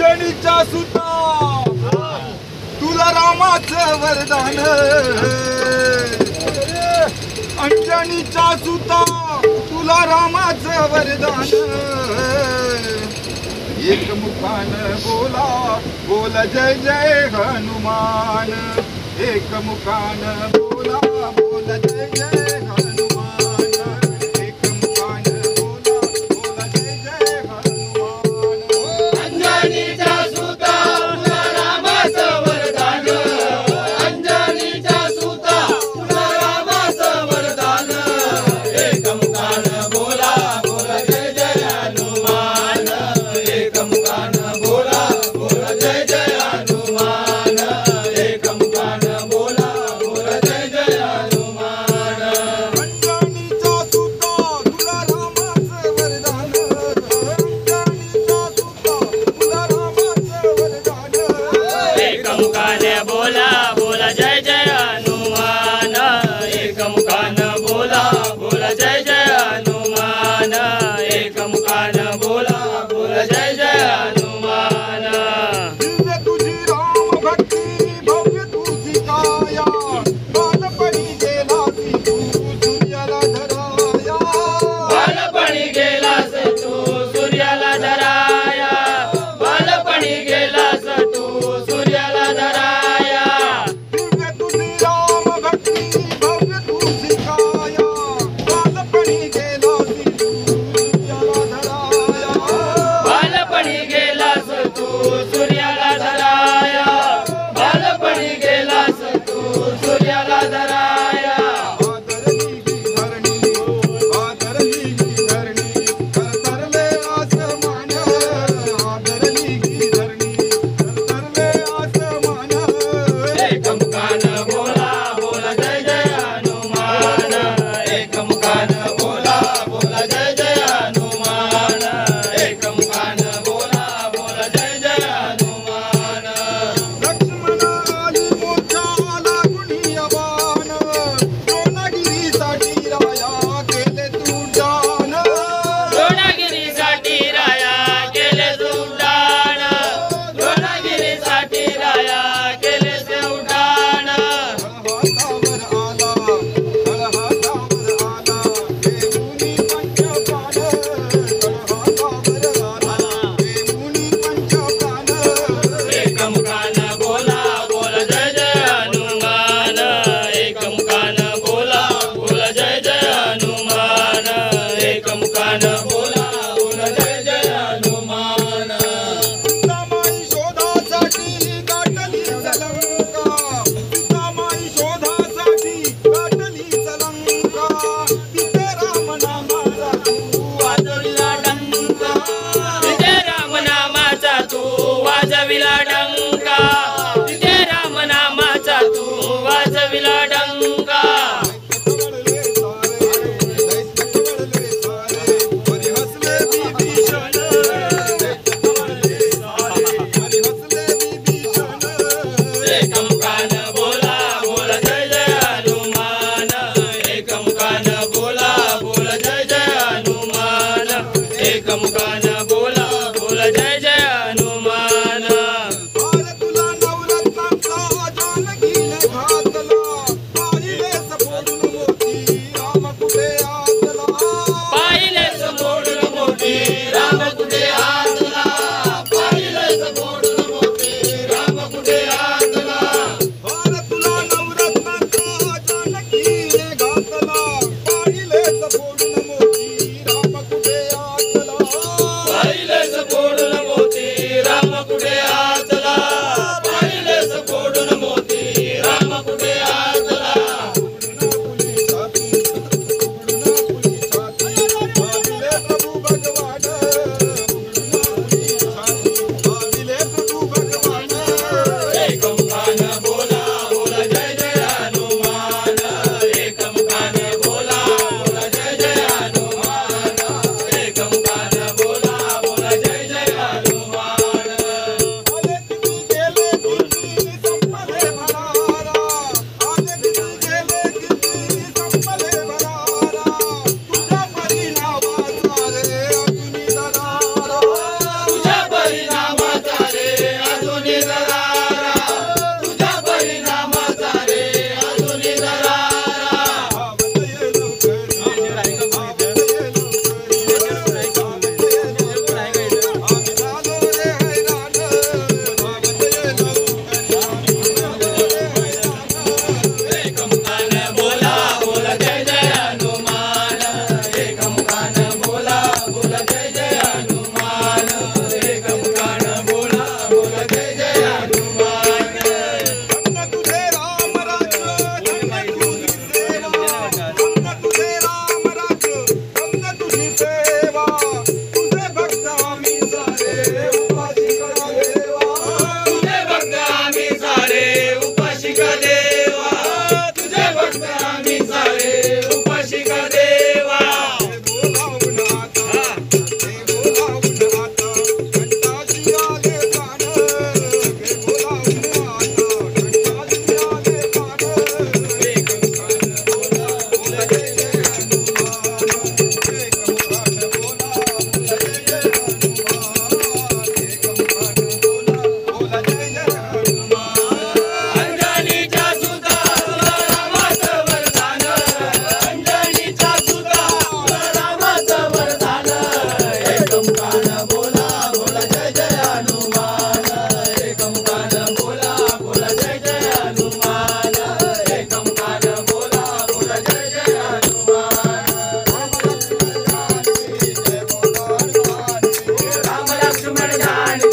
अंजनीच्या सुता तुला रामाचं वरदान. अंजनीच्या सुता तुला रामाचं वरदान. एक मुखान बोला बोल जय जय हनुमान. एक मुखान बोला बोल जय जय हनुमान. Guanabo. Bye.